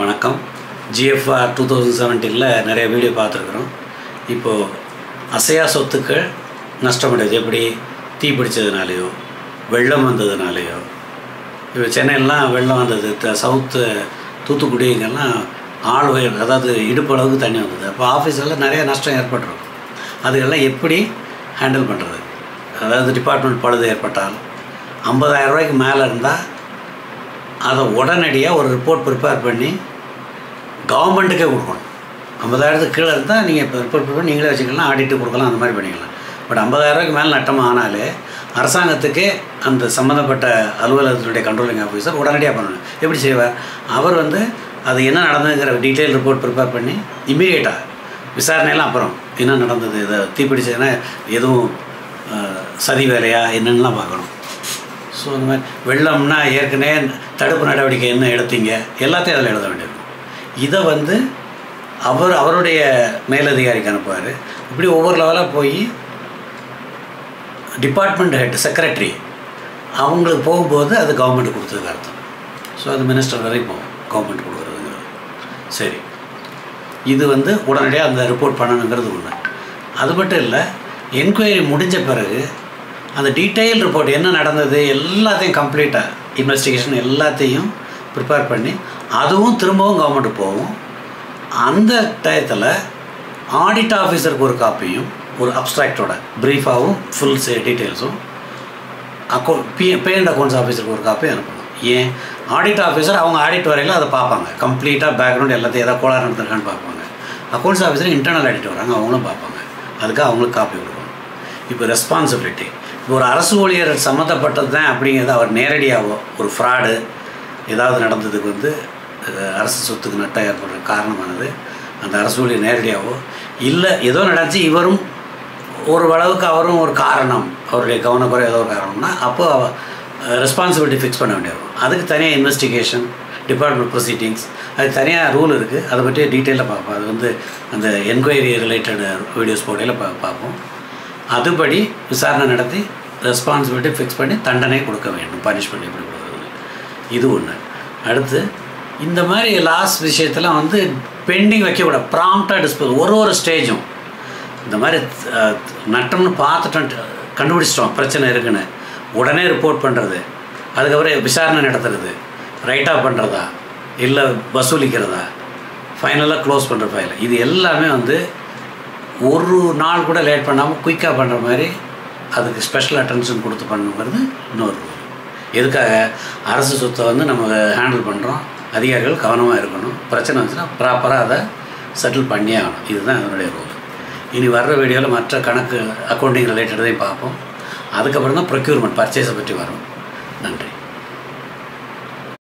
வணக்கம். GFR two thousand செவன்டீனில் நிறைய video பார்த்துருக்குறோம். இப்போது அசையா சொத்துக்கள் நஷ்டமடையுது. எப்படி? தீ பிடிச்சதுனாலையோ வெள்ளம் வந்ததுனாலையோ. இப்போ சென்னையிலலாம் வெள்ளம் வந்தது. த சவுத்து தூத்துக்குடி இங்கெல்லாம் ஆள் உயர் அதாவது இடுப்பு அளவுக்கு தண்ணி வந்தது. அப்போ ஆஃபீஸில் நிறைய நஷ்டம் ஏற்பட்டுரும் அதுக்கெல்லாம் எப்படி ஹேண்டில் பண்ணுறது அதாவது டிபார்ட்மெண்ட் பழுது ஏற்பட்டால் ஐம்பதாயிரம் ரூபாய்க்கு மேலே இருந்தால் அதை உடனடியாக ஒரு ரிப்போர்ட் ப்ரிப்பேர் பண்ணி கவர்மெண்ட்டுக்கே கொடுக்கணும். ஐம்பதாயிரத்துக்கு கீழே இருந்தால் நீங்கள் இப்போ ரிப்போர்ட் ப்ரிப்பேர் நீங்களே வச்சுக்கலாம் ஆடிட்டு கொடுக்கலாம் அந்த மாதிரி பண்ணிக்கலாம். பட் ஐம்பதாயிரரூபாய்க்கு மேலே நட்டம் ஆனாலே அரசாங்கத்துக்கே அந்த சம்மந்தப்பட்ட அலுவலகத்தினுடைய கண்ட்ரோலிங் ஆஃபீஸர் உடனடியாக பண்ணணும். எப்படி செய்வார்? அவர் வந்து அது என்ன நடந்ததுங்கிற டீட்டெயில் ரிப்போர்ட் ப்ரிப்பேர் பண்ணி இம்மீடியட்டாக விசாரணையெல்லாம் அப்புறம் என்ன நடந்தது இதை தீப்பிடிச்சதுன்னா எதுவும் சதி வேலையா என்னென்னலாம் பார்க்கணும். ஸோ இந்த மாதிரி வெள்ளம்னா ஏற்கனவே தடுப்பு நடவடிக்கை என்ன எடுத்தீங்க? எல்லாத்தையும் அதில் எழுத வேண்டியிருக்கும் இதை வந்து அவர் அவருடைய மேலதிகாரிக்கு அனுப்புவார். இப்படி ஒவ்வொரு லெவலாக போய் டிபார்ட்மெண்ட் ஹெட் செக்ரட்டரி அவங்களுக்கு போகும்போது அது கவர்மெண்ட் கொடுத்ததுக்கு அர்த்தம். ஸோ அது மினிஸ்டர் வரைக்கும் போகும். கவர்மெண்ட் கொடுக்குறதுங்கிறது. சரி. இது வந்து உடனடியாக அந்த ரிப்போர்ட் பண்ணணுங்கிறது ஒன்று அது மட்டும் இல்லை என்கொயரி முடிஞ்ச பிறகு அந்த டீட்டெயில் ரிப்போர்ட் என்ன நடந்தது எல்லாத்தையும் கம்ப்ளீட்டாக இன்வெஸ்டிகேஷன் எல்லாத்தையும் ப்ரிப்பேர் பண்ணி அதுவும் திரும்பவும் கவர்மெண்ட் போகும். அந்த டயத்தில் ஆடிட் ஆஃபீஸருக்கு ஒரு காப்பியும் ஒரு அப்ட்ராக்டோட ப்ரீஃபாகவும் ஃபுல் டீட்டெயில்ஸும் account B pay and accounts ஆஃபீஸருக்கு ஒரு காப்பி அனுப்பணும். ஏன்? ஆடிட் ஆஃபீஸர் அவங்க ஆடிட் வரையில் அதை பார்ப்பாங்க. கம்ப்ளீட்டாக பேக்ரவுண்ட் எல்லாத்தையும் ஏதாவது கோளாறு நடந்திருக்கான்னு பார்ப்பாங்க. அக்கௌண்ட்ஸ் ஆஃபீஸர் இன்டர்னல் ஆடிட் வராங்க அவங்களும் பார்ப்பாங்க. அதுக்கு அவங்களுக்கு காப்பி கொடுக்கணும். இப்போ ரெஸ்பான்சிபிலிட்டி ஒரு அரசு ஊழியர் சம்மந்தப்பட்டது தான் அப்படிங்கிறது அவர் நேரடியாகவோ ஒரு ஃப்ராடு ஏதாவது நடந்ததுக்கு வந்து அரசு சொத்துக்கு நட்டம் ஏற்படுற காரணமானது. அந்த அரசு ஊழியர் நேரடியாகவோ இல்லை ஏதோ நடந்துச்சு இவரும் ஒரு அளவுக்கு அவரும் ஒரு காரணம். அவருடைய கவனக்குறை ஏதோ ஒரு காரணம்னா அப்போது ரெஸ்பான்சிபிலிட்டி ஃபிக்ஸ் பண்ண வேண்டியிருக்கும் அதுக்கு தனியாக இன்வெஸ்டிகேஷன் டிபார்ட்மெண்ட் ப்ரொசீடிங்ஸ் அது தனியாக ரூல் இருக்குது அதை பற்றி டீட்டெயிலாக பார்ப்போம். அது வந்து அந்த என்கொயரி ரிலேட்டட் வீடியோஸ் போடையில் பா பார்ப்போம். அதுபடி விசாரணை நடத்தி ரெஸ்பான்சிபிலிட்டி ஃபிக்ஸ் பண்ணி தண்டனை கொடுக்க வேண்டும். பனிஷ்மெண்ட் எப்படி கொடுக்குறது? இது ஒன்று அடுத்து இந்த மாதிரி லாஸ்ட் விஷயத்தில் வந்து பெண்டிங் வைக்கக்கூடாது. ப்ராம்ப்டாக டிஸ்போஸ் ஒரு ஒரு ஸ்டேஜும் இந்த மாதிரி நட்டம்னு பார்த்துட்டோம் கண்டுபிடிச்சிட்டோம். பிரச்சனை இருக்குன்னு. உடனே ரிப்போர்ட் பண்ணுறது அதுக்கப்புறம் விசாரணை நடத்துறது. ரைட்டாக பண்ணுறதா இல்லை வசூலிக்கிறதா? ஃபைனலாக க்ளோஸ் பண்ணுற ஃபைல் இது எல்லாமே வந்து ஒரு நாள் கூட லேட் பண்ணாமல் குயிக்காக பண்ணுற மாதிரி அதுக்கு ஸ்பெஷல் அட்டென்ஷன் கொடுத்து பண்ணுங்கிறது இன்னொரு எதுக்காக அரசு சொத்தை வந்து நம்ம ஹேண்டில் பண்ணுறோம் அதிகாரிகள் கவனமாக இருக்கணும். பிரச்சனை வந்துச்சுன்னா ப்ராப்பராக அதை செட்டில் பண்ணியே ஆகணும். இதுதான் அதனுடைய ரூல் இனி வர்ற வீடியோவில் மற்ற கணக்கு அக்கௌண்டிங் ரிலேட்டடையும் பார்ப்போம். அதுக்கப்புறம் தான் ப்ரொக்யூர்மெண்ட் பர்ச்சேஸை பற்றி வரும்.